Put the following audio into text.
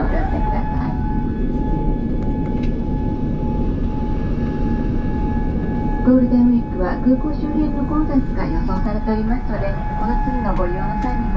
お気をください。ゴールデンウィークは空港周辺の混雑が予想されておりますのでこの次のご利用の際